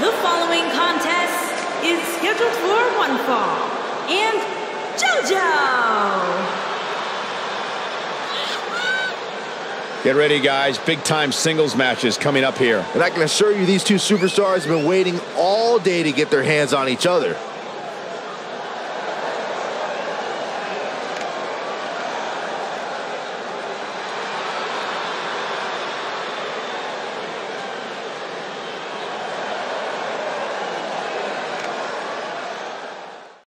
The following contest is scheduled for one fall. And JoJo! Get ready, guys. Big time singles matches coming up here. And I can assure you these two superstars have been waiting all day to get their hands on each other.